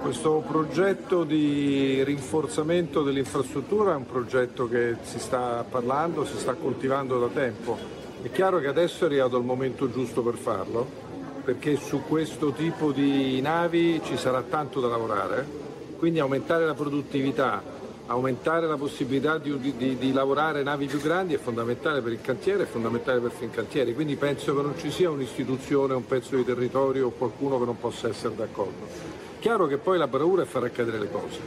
Questo progetto di rinforzamento dell'infrastruttura è un progetto che si sta parlando, si sta coltivando da tempo. È chiaro che adesso è arrivato il momento giusto per farlo, perché su questo tipo di navi ci sarà tanto da lavorare, quindi aumentare la produttività, aumentare la possibilità di, di, di, lavorare navi più grandi è fondamentale per il cantiere, è fondamentale per Fincantieri, quindi penso che non ci sia un'istituzione, un pezzo di territorio o qualcuno che non possa essere d'accordo. Chiaro che poi la bravura è far accadere le cose.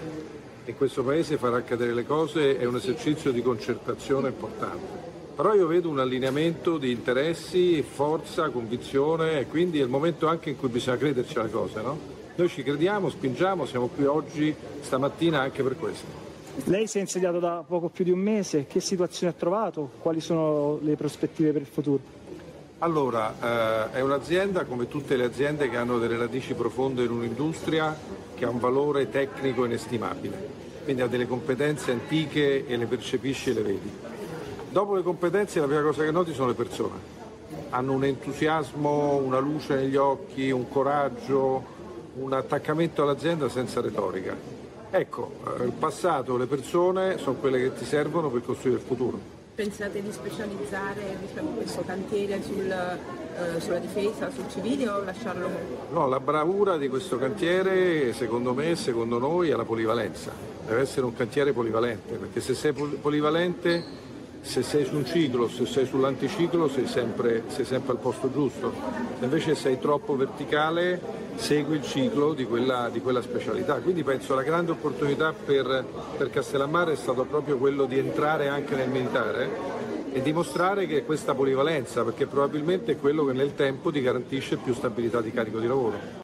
In questo paese far accadere le cose è un esercizio di concertazione importante. Però io vedo un allineamento di interessi, forza, convinzione e quindi è il momento anche in cui bisogna crederci alle cose. No? Noi ci crediamo, spingiamo, siamo qui oggi, stamattina anche per questo. Lei si è insediato da poco più di un mese, che situazione ha trovato? Quali sono le prospettive per il futuro? Allora, eh, è un'azienda come tutte le aziende che hanno delle radici profonde in un'industria che ha un valore tecnico inestimabile, quindi ha delle competenze antiche e le percepisci e le vedi. Dopo le competenze la prima cosa che noti sono le persone. Hanno un entusiasmo, una luce negli occhi, un coraggio, un attaccamento all'azienda senza retorica. Ecco, eh, il passato, le persone sono quelle che ti servono per costruire il futuro. Pensate di specializzare diciamo, questo cantiere sul, eh, sulla difesa, sul civile o lasciarlo? No, la bravura di questo cantiere secondo me, secondo noi, è la polivalenza. Deve essere un cantiere polivalente, perché se sei polivalente se sei su un ciclo, se sei sull'anticiclo sei sempre, sei sempre al posto giusto, se invece sei troppo verticale segui il ciclo di quella, di quella specialità. Quindi penso la grande opportunità per, per Castellammare è stato proprio quello di entrare anche nel militare e dimostrare che questa polivalenza, perché probabilmente è quello che nel tempo ti garantisce più stabilità di carico di lavoro.